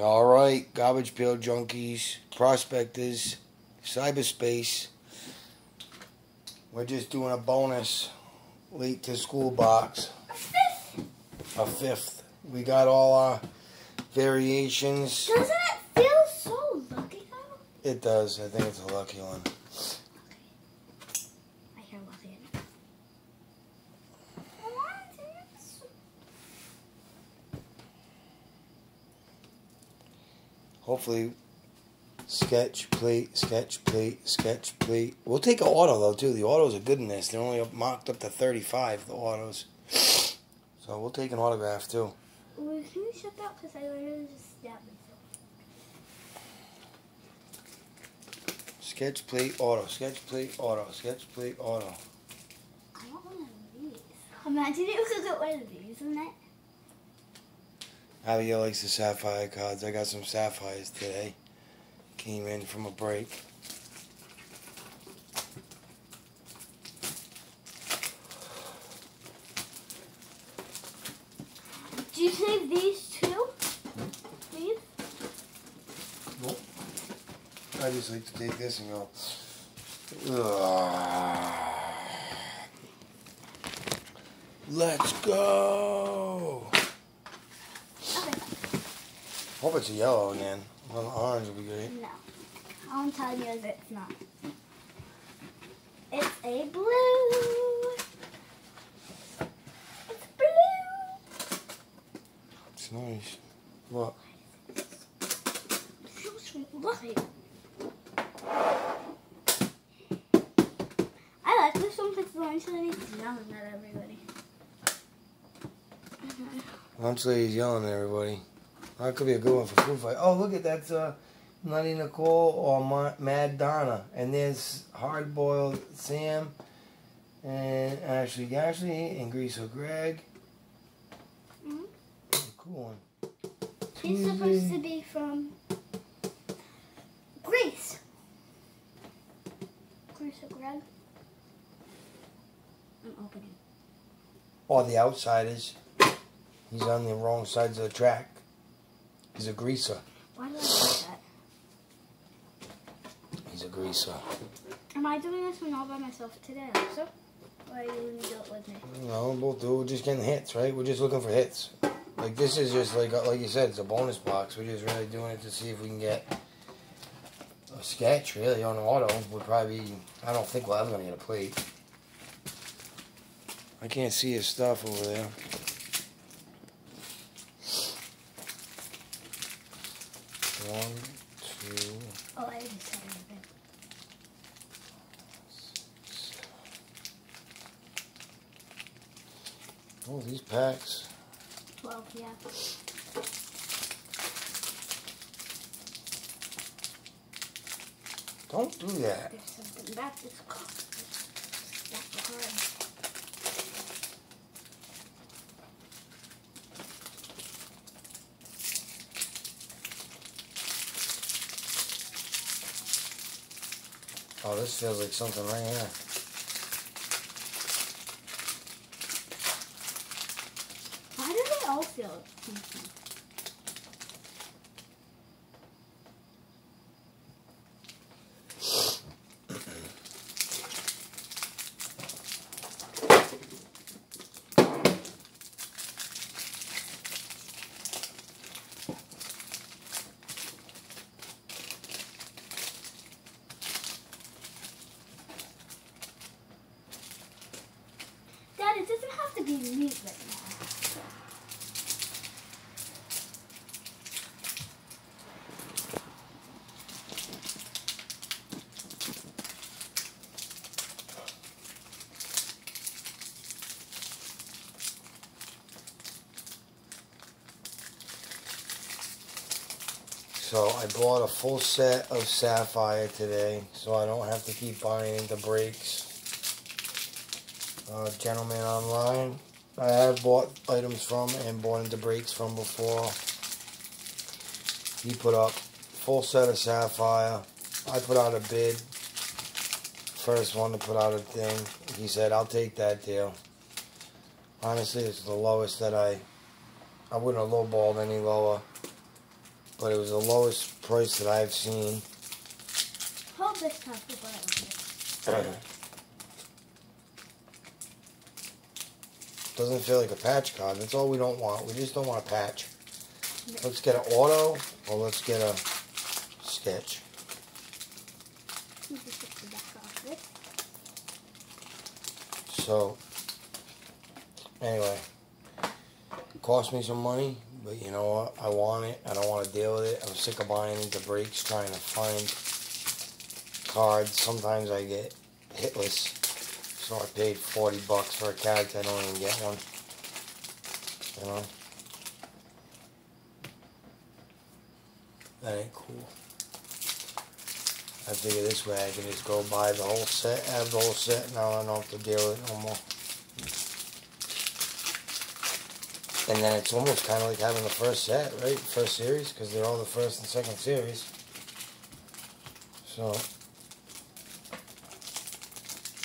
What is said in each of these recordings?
All right, garbage pail junkies, prospectors, cyberspace. We're just doing a bonus late to school box. A fifth. A fifth. We got all our variations. Doesn't it feel so lucky though? It does. I think it's a lucky one. I hear lucky. Hopefully, sketch plate, sketch plate, sketch plate. We'll take an auto though too. The autos are good in this. They're only up, marked up to thirty-five. The autos. So we'll take an autograph too. Well, can you shut that? Because I literally just stabbed myself. Sketch plate auto, sketch plate auto, sketch plate auto. I want one of these. Imagine it was a one of these, isn't it? Abigail likes the sapphire cards. I got some sapphires today. Came in from a break. Do you save these too? These? I just like to take this and go. "Ugh." Let's go. Okay. Hope it's yellow again. Well, orange would be great. No. I'm telling you it's not. It's a blue. It's blue. It's nice. What? So sweet. Look. I like this one because eventually it's yelling at everybody. Lunch lady's yelling at everybody. That could be a good one for food fight. Oh, look at that's uh, Nutty Nicole or Ma- Mad Donna, and there's Hard Boiled Sam, and Ashley Ashley and Greaser Greg. Mhm. Cool one. He's supposed to be from Greece. Greece or Greg? I'm opening. Or the Outsiders. He's on the wrong sides of the track. He's a greaser. Why do I like that? He's a greaser. Am I doing this one all by myself today also? Or are you going to do it with me? No, both do. We're just getting hits, right? We're just looking for hits. Like this is just like uh, like you said, it's a bonus box. We're just really doing it to see if we can get a sketch. Really on auto would probably. Be, I don't think we're ever gonna get a plate. I can't see his stuff over there. One, two, Oh, I just said everything. oh these packs. 12, yeah. Don't do that. There's something back car. Back Oh, this feels like something right here. Why do they all feel something? Dad, it doesn't have to be right now. So I bought a full set of Sapphire today, so I don't have to keep buying the breaks. Uh, gentleman online, I have bought items from and bought into breaks from before. He put up full set of Sapphire. I put out a bid. First one to put out a thing. He said, "I'll take that deal." Honestly, it's the lowest that I. I wouldn't have lowballed any lower. but it was the lowest price that I've seen. Hold this top before I open it. Doesn't feel like a patch card. That's all we don't want. We just don't want a patch. Let's get an auto or let's get a sketch. So, anyway, it cost me some money, but you know what? I want it. I don't want to deal with it. I'm sick of buying into breaks, trying to find cards. Sometimes I get hitless, so I paid 40 bucks for a character. I don't even get one. You know? That ain't cool. I figure this way I can just go buy the whole set, have the whole set, now I don't have to deal with it no more. And then it's almost kind of like having the first set, right? First series, because they're all the first and second series. So,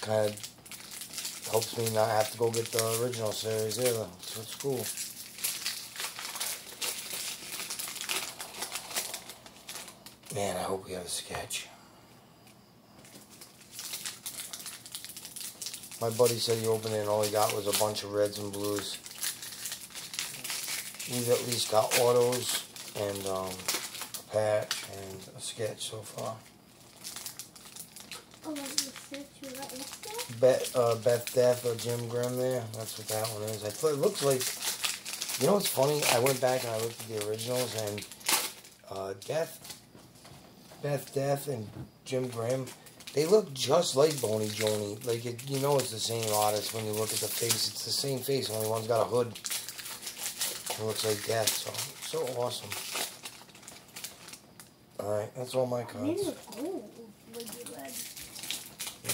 kind of helps me not have to go get the original series either. So it's cool. Man, I hope we have a sketch. My buddy said he opened it and all he got was a bunch of reds and blues. We've at least got autos and um, a patch and a sketch so far. Oh, what you said you were right yesterday? Bet, uh, Beth Death or Jim Grimm there. That's what that one is. I thought it looks like. You know what's funny? I went back and I looked at the originals and uh, Death, Beth Death and Jim Grimm, they look just like Boney Joni. Like it, you know, it's the same artist when you look at the face. It's the same face. Only one's got a hood. It looks like Death. So so awesome. All right, that's all my cards. it's gold. Like you read.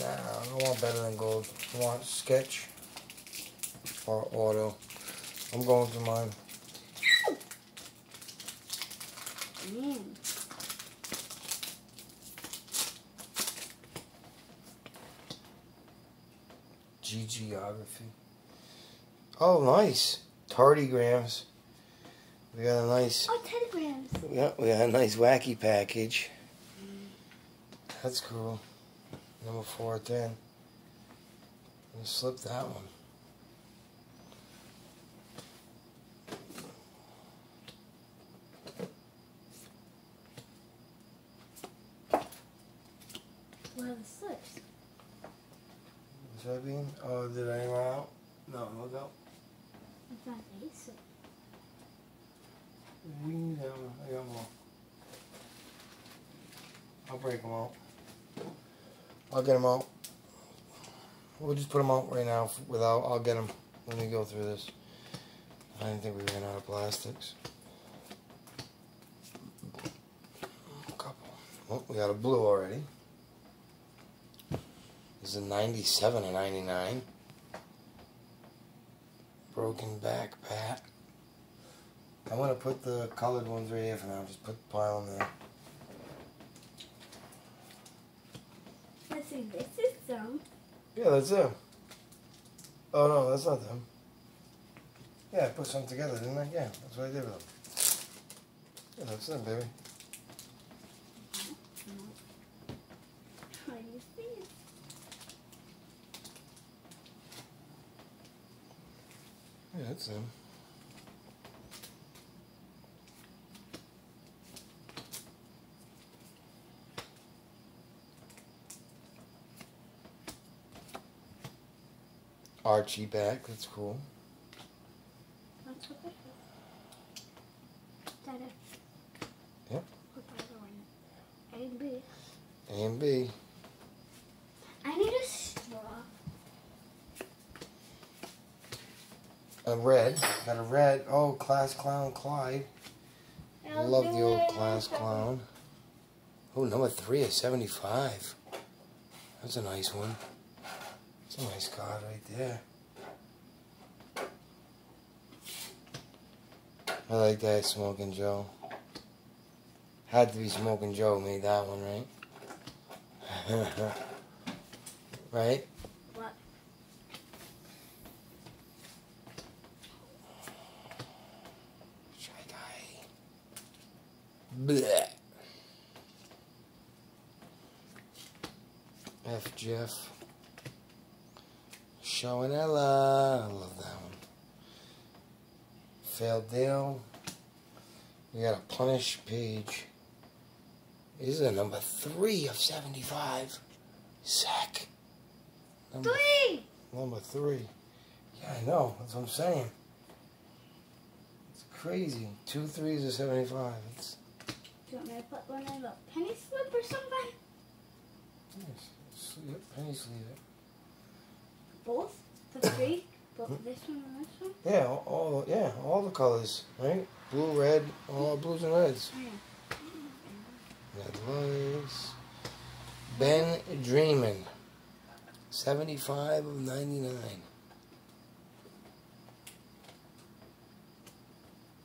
Nah, I don't want better than gold. I want sketch or auto. I'm going through mine. Mm. G geography. Oh, nice. Tardigrams. We got a nice. Oh, telegrams. Yeah, we got a nice wacky package. That's cool. Number four ten. Let's slip that one. Are the slips? What's that mean? Oh, did I run out? No, look out. It's not ace. We need them. I got more. I'll break them out. I'll get them out. We'll just put them out right now without. I'll get them when we go through this. I didn't think we ran out of plastics. A couple. Oh, we got a blue already. This is a 97 and 99. Broken back, Pat. I'm gonna put the colored ones right here for now. Just put the pile them there. See, this is some. Yeah, that's them. Oh no, that's not them. Yeah, I put some together, didn't I? Yeah, that's what I did with them. Yeah, that's them, baby. Try to see it. Yeah, that's them. Archie back, that's cool. That's what it is. That it. Yep. Put the other one. A and B. A and B. I need a straw. A red. Got a red. Oh, class clown Clyde. I love the old class clown. Oh, number three is 75. That's a nice one. That's a nice card right there. I like that Smoking Joe. Had to be Smoking Joe made that one, right? right? What? Shy guy. Bleh. F Jeff. Showing Ella. I love that one. Failed deal. We got a punish page. This is a number three of 75. Sack. Number, Three! number three. Yeah, I know. That's what I'm saying. It's crazy. Two threes of 75. It's Do you want me to put one in a penny slip or something? Sleeve penny sleeve it. Both? The three? Both this one and this one? Yeah, all, all yeah, all the colors, right? Blue, red, all blues and reds. Oh. Red lights. Ben Dreamin. 75 of 99.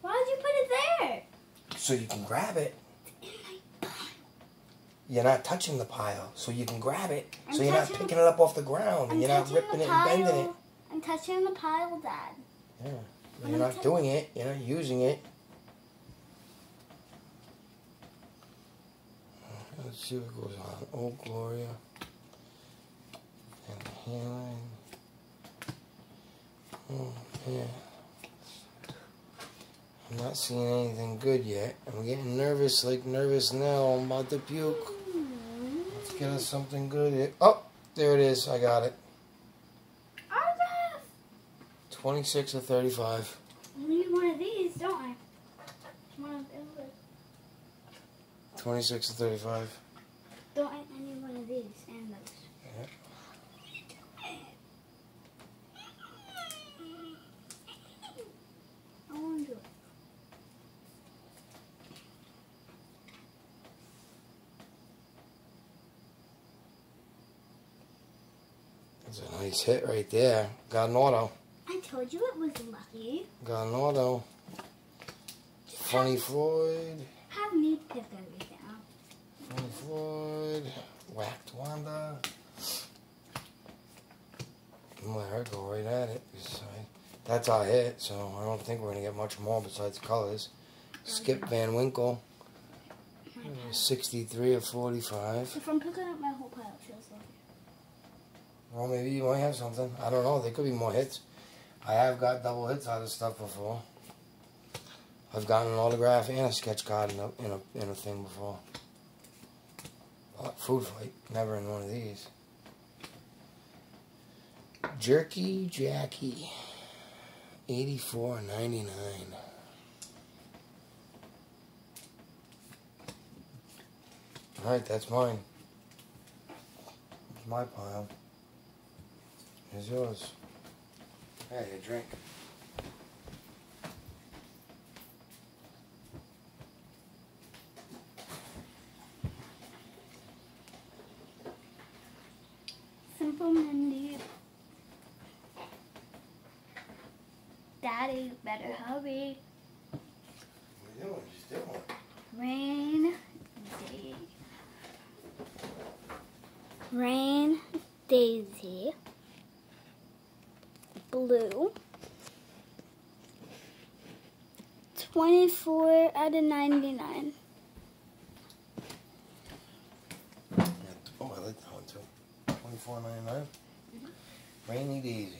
Why did you put it there? So you can grab it. You're not touching the pile, so you can grab it. I'm so you're not picking it up off the ground, I'm and you're not ripping the it and bending it. I'm touching the pile, Dad. Yeah. I'm You're not doing it. You're not using it. Let's see what goes on. Oh, Gloria. And healing. Oh, yeah. I'm not seeing anything good yet. I'm getting nervous, like nervous now. I'm about to puke. Let's get us something good here. Oh, there it is. I got it. Autograph! 26 or 35. I need one of these, don't I? One of those. 26 or 35. Don't I? I need one of these and those. Yeah. I want to do it. That's a nice hit right there. Got an auto. I told you it was lucky. Got an auto. Funny Floyd. Have me pick everything up. Funny Floyd. Whacked Wanda. I'm let her go right at it. That's our hit, so I don't think we're going to get much more besides colors. Skip Van Winkle. 63 of 45. If I'm picking up my whole pile, it feels lucky. Well, maybe you might have something. I don't know. There could be more hits. I have got double hits out of stuff before. I've gotten an autograph and a sketch card in a in a, in a thing before. But food fight, never in one of these. Jerky Jackie, eighty four ninety nine. All right, that's mine. It's my pile. Here's yours. Hey, a drink. Simple Mindy. Daddy, better hurry. What are you doing? Just doing it. Rain day. Rain Daisy. Blue. 24 out of 99. Yeah. Oh, I like that one too. Twenty-four ninety-nine. Rainy Daisy.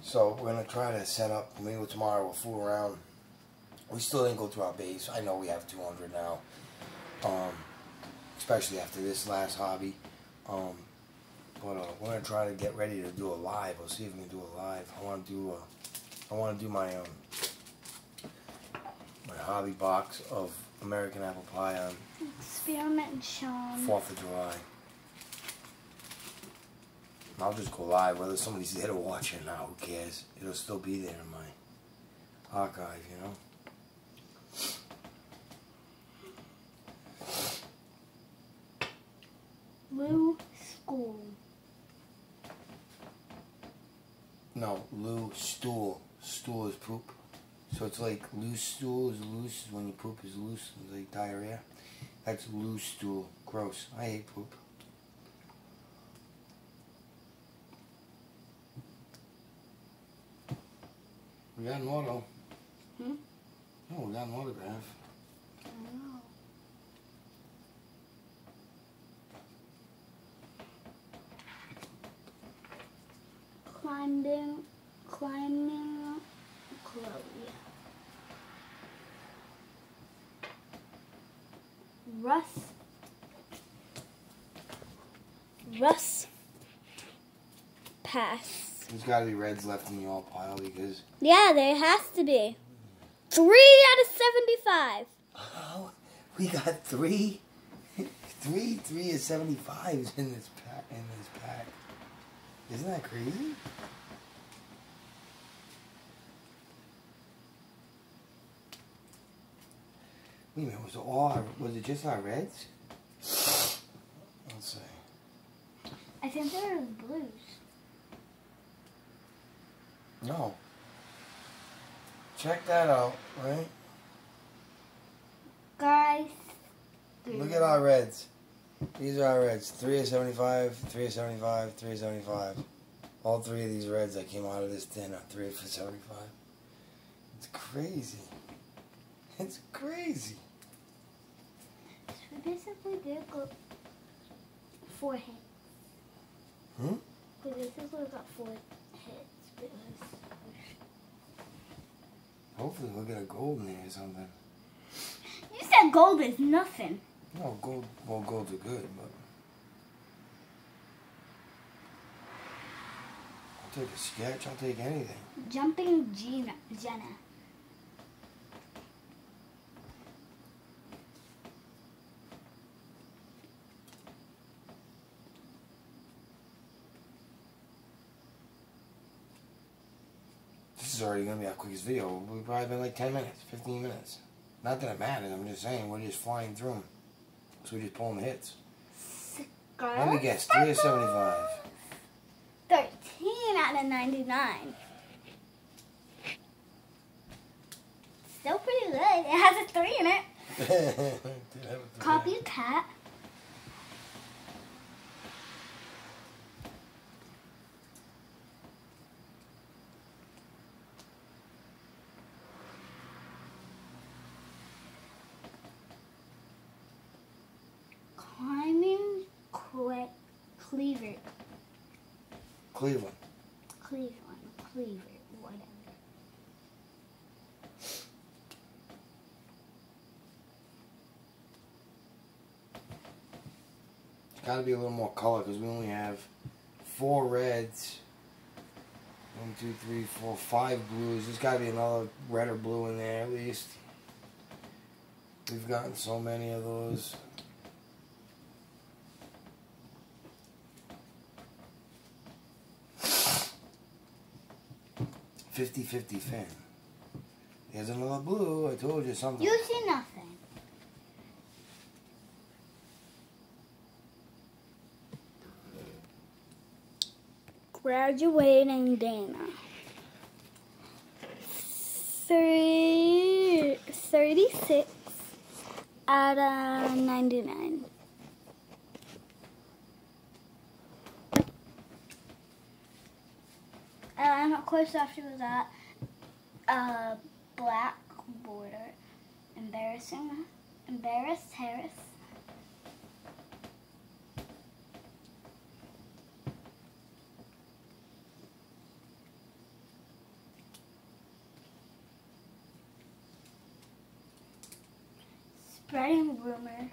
So we're gonna try to set up. Maybe tomorrow we'll fool around. We still didn't go through our base. I know we have two hundred now. Um, especially after this last hobby. Um, but uh, we're gonna try to get ready to do a live. We'll see if we can do a live. I want to do a. I want to do my um my hobby box of American apple pie on Experiment Sean. Fourth of July. I'll just go live whether somebody's there to watch it not, Who cares? It'll still be there in my archive, you know. Blue School. No, loose stool. Stool is poop. So it's like loose stool is loose when you poop is loose, like diarrhea. That's loose stool. Gross. I hate poop. We got an auto. Hmm? No, we got an autograph. Climbing, climbing, Chloe. Russ. Russ. Pass. There's got to be reds left in the all pile because. Yeah, there has to be. Three out of 75. Oh, we got three, three, three of seventy fives in this pack. In this pack, isn't that crazy? Wait a minute, was it all? Our, was it just our reds? Let's see. I think there are blues. No. Check that out, right? Guys. Look at our reds. These are our reds. Three of 75, three of 75, three of 75. All three of these reds that came out of this tin are three for 75. It's crazy. It's crazy. Basically, they got four hits. Hmm? They basically got four hits because Hopefully we'll get a gold in there or something. you said gold is nothing. No, gold, well, golds are good, but. I'll take a sketch, I'll take anything. Jumping Gina, Jenna. Already gonna be our quickest video. We've probably been like 10 minutes, 15 minutes. Not that it matters, I'm just saying, we're just flying through them. So we're just pulling the hits. Let me guess, 3 of 75. 13 out of 99. Still pretty good. It has a 3 in it. Copycat. Cleveland. Cleveland. Cleaver. Whatever. It's gotta be a little more color because we only have four reds. One, two, three, four, five blues. There's gotta be another red or blue in there at least. We've gotten so many of those. Fifty-fifty fin. There's another blue. I told you something. You see nothing. Graduating Dana. Three, 36 out of 99. Of course, after that, uh, black border. Embarrassing. Embarrassed Harris. Spreading rumor.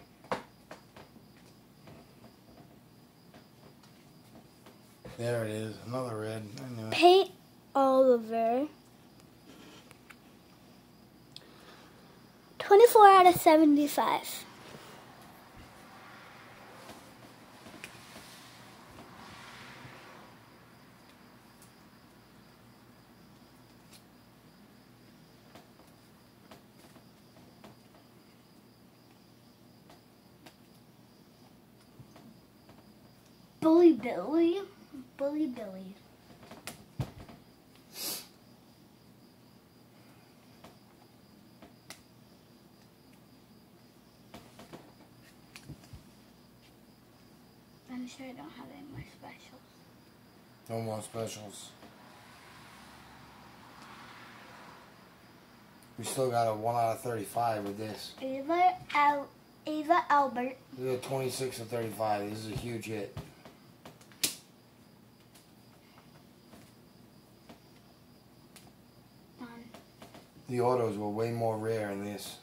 There it is. Another red. I knew it. Paint Oliver. 24 out of 75. Bully Billy. Bully Billy. I'm sure I don't have any more specials. No more specials. We still got a 1 out of 35 with this. Ava, Al, Ava Albert. This is a 26 of 35. This is a huge hit. Done. The autos were way more rare in this.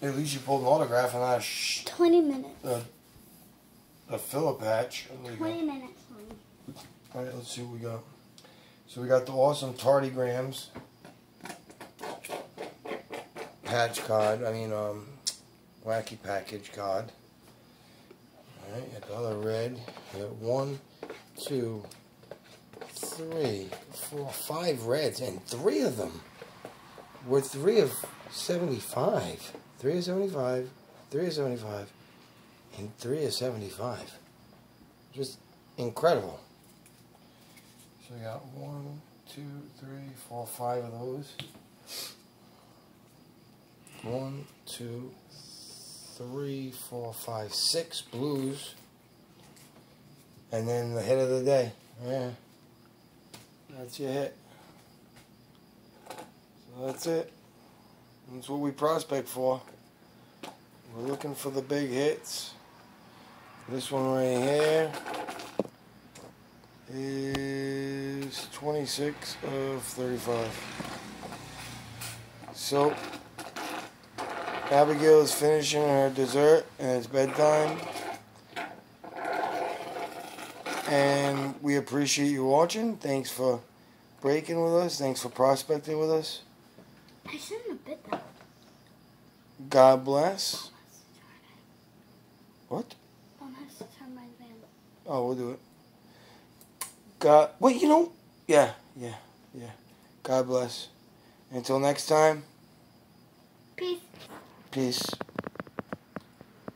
At least you pulled an autograph and sh- 20 minutes. A filler patch. There you go. 20 minutes. Mommy. All right, let's see what we got. So we got the awesome tardigrams patch card. I mean, um, wacky package card. All right, got the other red. We got one, two, three, four, five reds, and three of them were three of seventy-five. Three of seventy-five, three of seventy-five, and three of seventy-five. Just incredible. So we got one, two, three, four, five of those. One, two, three, four, five, six blues. And then the hit of the day. Yeah. That's your hit. So that's it. That's what we prospect for. We're looking for the big hits. This one right here is 26 of 35. So, Abigail is finishing her dessert and it's bedtime. And we appreciate you watching. Thanks for breaking with us. Thanks for prospecting with us. I shouldn't have bit that. God bless. Oh, what? Mom has to turn my van. Oh, we'll do it. God, wait, you know, yeah, yeah, yeah. God bless. Until next time, Peace. peace.